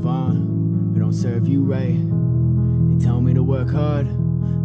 move on, don't serve you right. They tell me to work hard,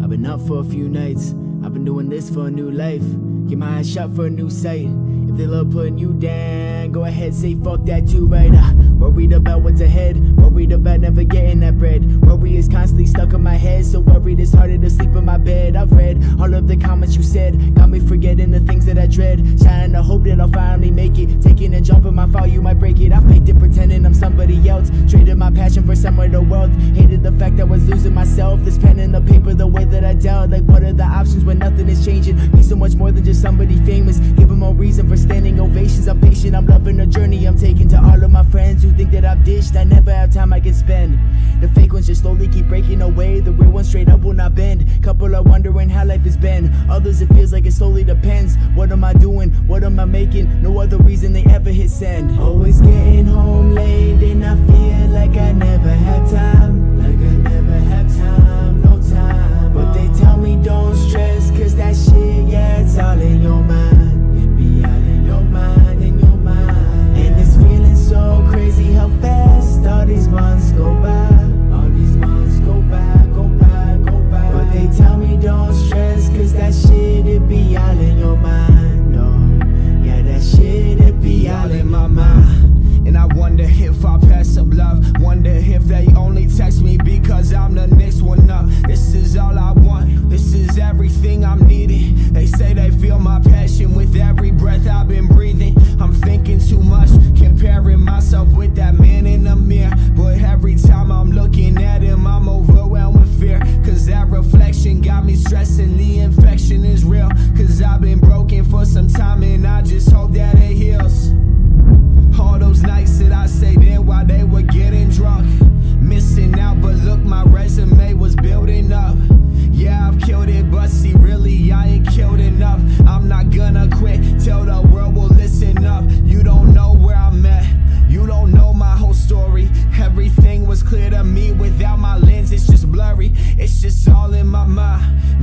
I've been up for a few nights. I've been doing this for a new life. Get my eyes shut for a new sight. If they love putting you down, go ahead, say fuck that too, right? Uh, worried about what's ahead, worried about never getting that bread. Worry is constantly stuck in my head, so worried it's harder to sleep in my bed. I've read all of the comments you said, got me forgetting the things that I dread. Shining the hope that I'll finally make it. Taking a jump in my fall, you might break it. I faked it, pretending I'm somebody else. Traded my passion for some of the wealth. Hated the fact I was losing myself. This pen and the paper, the way that I dealt. Like, what are the options when nothing is changing? Be so much more than just somebody famous. Give them a reason for standing ovations. I'm patient, I'm loving the journey I'm taking to all of my friends who think that I've dished. I never have time I can spend. The fake ones just slowly keep breaking away. The real ones straight up will not bend. Couple are wondering how life has been. Others it feels like it slowly depends. What am I doing? What am I making? No other reason they ever hit send. Always getting home late everything I'm needing. They say they feel my passion with every breath I've been breathing. I'm thinking too much, comparing myself with that man in the mirror. But every time I'm looking at him, I'm overwhelmed with fear. Cause that reflection got me stressing. it's all in my mind.